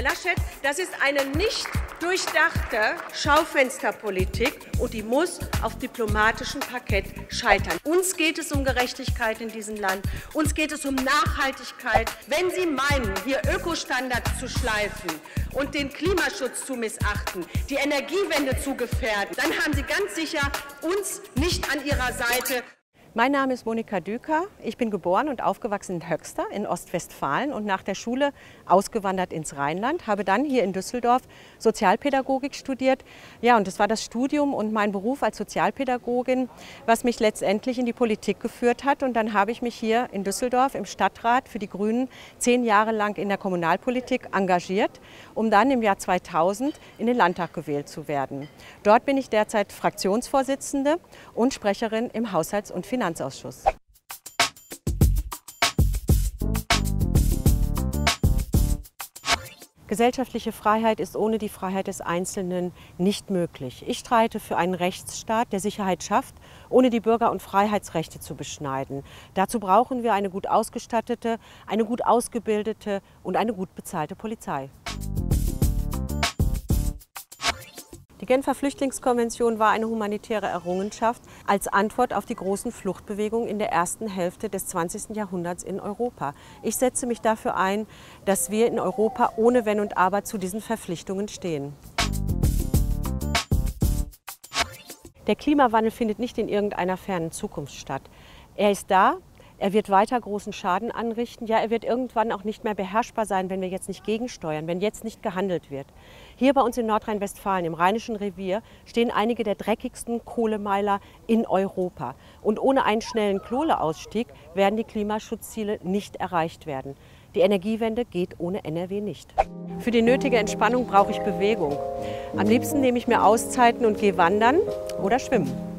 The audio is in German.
Herr Laschet, das ist eine nicht durchdachte Schaufensterpolitik und die muss auf diplomatischem Parkett scheitern. Uns geht es um Gerechtigkeit in diesem Land. Uns geht es um Nachhaltigkeit. Wenn Sie meinen, hier Ökostandards zu schleifen und den Klimaschutz zu missachten, die Energiewende zu gefährden, dann haben Sie ganz sicher uns nicht an Ihrer Seite. Mein Name ist Monika Düker. Ich bin geboren und aufgewachsen in Höxter in Ostwestfalen und nach der Schule ausgewandert ins Rheinland. Habe dann hier in Düsseldorf Sozialpädagogik studiert. Ja, und das war das Studium und mein Beruf als Sozialpädagogin, was mich letztendlich in die Politik geführt hat. Und dann habe ich mich hier in Düsseldorf im Stadtrat für die Grünen zehn Jahre lang in der Kommunalpolitik engagiert, um dann im Jahr 2000 in den Landtag gewählt zu werden. Dort bin ich derzeit Fraktionsvorsitzende und Sprecherin im Haushalts- und Finanzausschuss. Finanzausschuss. Gesellschaftliche Freiheit ist ohne die Freiheit des Einzelnen nicht möglich. Ich streite für einen Rechtsstaat, der Sicherheit schafft, ohne die Bürger- und Freiheitsrechte zu beschneiden. Dazu brauchen wir eine gut ausgestattete, eine gut ausgebildete und eine gut bezahlte Polizei. Genfer Flüchtlingskonvention war eine humanitäre Errungenschaft als Antwort auf die großen Fluchtbewegungen in der ersten Hälfte des 20. Jahrhunderts in Europa. Ich setze mich dafür ein, dass wir in Europa ohne Wenn und Aber zu diesen Verpflichtungen stehen. Der Klimawandel findet nicht in irgendeiner fernen Zukunft statt. Er ist da, er wird weiter großen Schaden anrichten. Ja, er wird irgendwann auch nicht mehr beherrschbar sein, wenn wir jetzt nicht gegensteuern, wenn jetzt nicht gehandelt wird. Hier bei uns in Nordrhein-Westfalen, im Rheinischen Revier, stehen einige der dreckigsten Kohlemeiler in Europa. Und ohne einen schnellen Kohleausstieg werden die Klimaschutzziele nicht erreicht werden. Die Energiewende geht ohne NRW nicht. Für die nötige Entspannung brauche ich Bewegung. Am liebsten nehme ich mir Auszeiten und gehe wandern oder schwimmen.